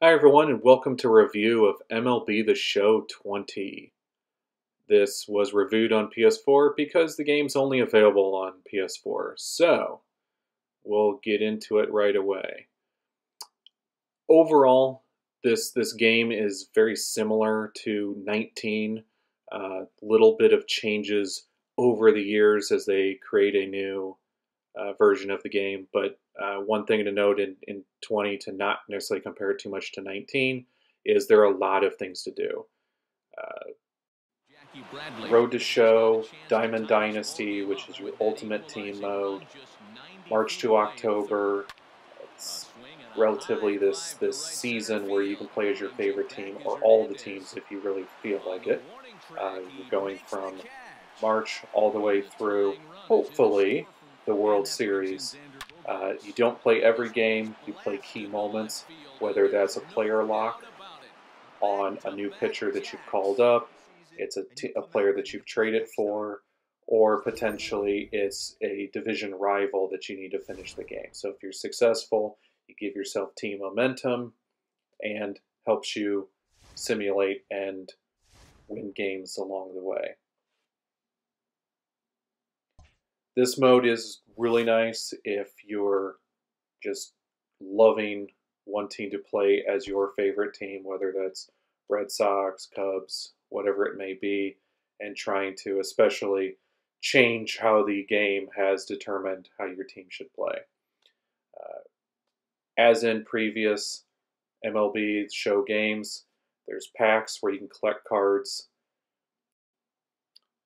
Hi, everyone, and welcome to a review of MLB The Show 20. This was reviewed on PS4 because the game's only available on PS4, so we'll get into it right away. Overall, this this game is very similar to 19. A uh, little bit of changes over the years as they create a new uh, version of the game. But uh, one thing to note in, in 20 to not necessarily compare it too much to 19 is there are a lot of things to do. Uh, Road to Show, Diamond Dynasty, which is your ultimate team mode, March to October. It's relatively this this season where you can play as your favorite team or all the teams if you really feel like it. Uh, you're going from March all the way through, hopefully, the World Series. Uh, you don't play every game, you play key moments, whether that's a player lock on a new pitcher that you've called up, it's a, a player that you've traded for, or potentially it's a division rival that you need to finish the game. So if you're successful, you give yourself team momentum and helps you simulate and win games along the way. This mode is really nice if you're just loving wanting to play as your favorite team, whether that's Red Sox, Cubs, whatever it may be, and trying to especially change how the game has determined how your team should play. Uh, as in previous MLB show games, there's packs where you can collect cards,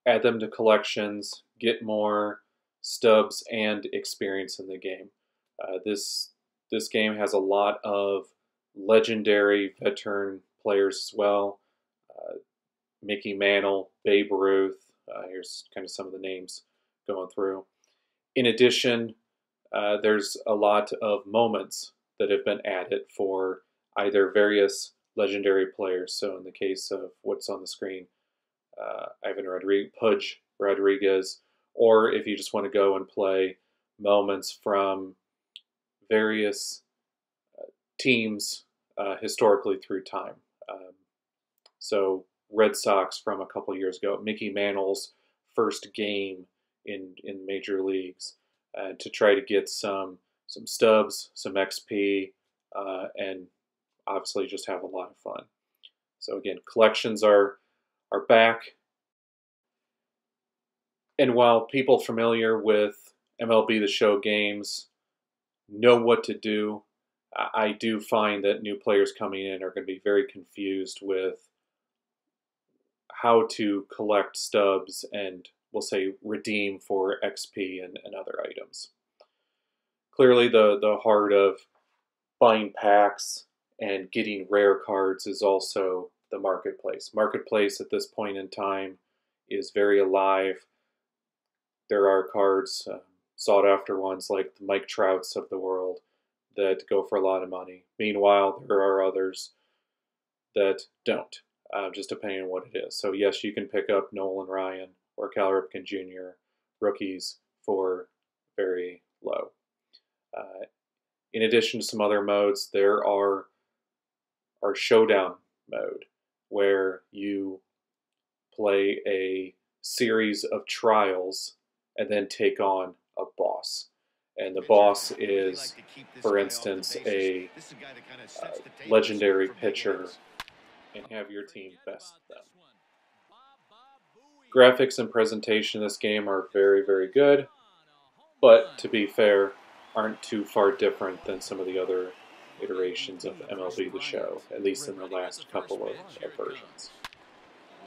add them to collections, get more, stubs, and experience in the game. Uh, this this game has a lot of legendary veteran players as well. Uh, Mickey Mantle, Babe Ruth. Uh, here's kind of some of the names going through. In addition, uh, there's a lot of moments that have been added for either various legendary players. So in the case of what's on the screen, uh, Ivan Rodriguez, Pudge Rodriguez, or if you just want to go and play moments from various uh, teams uh, historically through time. Um, so Red Sox from a couple years ago, Mickey Mantle's first game in in major leagues, uh, to try to get some some stubs, some XP, uh, and obviously just have a lot of fun. So again, collections are are back and while people familiar with MLB The Show games know what to do, I do find that new players coming in are going to be very confused with how to collect stubs and we'll say redeem for XP and, and other items. Clearly, the, the heart of buying packs and getting rare cards is also the marketplace. Marketplace at this point in time is very alive there are cards, uh, sought after ones like the Mike Trouts of the world that go for a lot of money. Meanwhile, there are others that don't, uh, just depending on what it is. So, yes, you can pick up Nolan Ryan or Cal Ripken Jr. rookies for very low. Uh, in addition to some other modes, there are our showdown mode where you play a series of trials and then take on a boss. And the boss is, for instance, a uh, legendary pitcher, and have your team best them. Graphics and presentation in this game are very, very good, but to be fair, aren't too far different than some of the other iterations of MLB The Show, at least in the last couple of, of versions.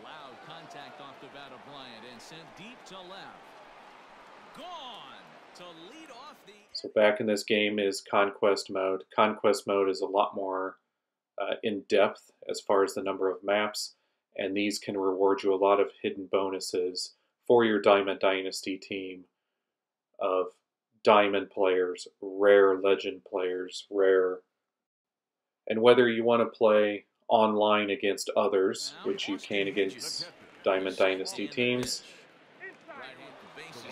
Loud contact off the bat of Bryant and sent deep to left. So back in this game is Conquest mode. Conquest mode is a lot more uh, in depth as far as the number of maps, and these can reward you a lot of hidden bonuses for your Diamond Dynasty team of diamond players, rare legend players, rare. And whether you want to play online against others, which you can against Diamond Dynasty teams,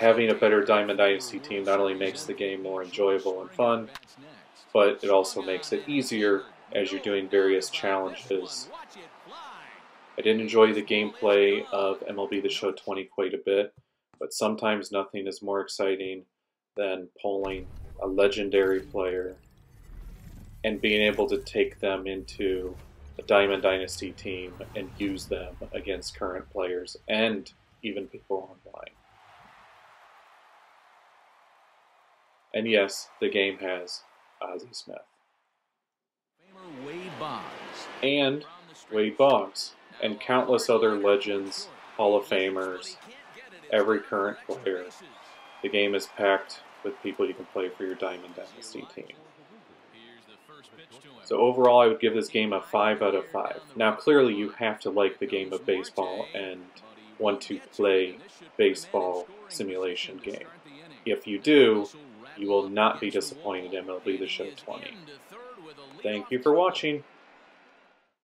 having a better Diamond Dynasty team not only makes the game more enjoyable and fun, but it also makes it easier as you're doing various challenges. I did enjoy the gameplay of MLB The Show 20 quite a bit, but sometimes nothing is more exciting than pulling a legendary player and being able to take them into a Diamond Dynasty team and use them against current players and even people online. And yes, the game has Ozzie Smith. And Wade Boggs, and countless other legends, Hall of Famers, every current player. The game is packed with people you can play for your Diamond Dynasty team. So overall, I would give this game a 5 out of 5. Now, clearly, you have to like the game of baseball and want to play baseball simulation game. If you do, you will not be disappointed in MLB The Show 20. Thank you for watching.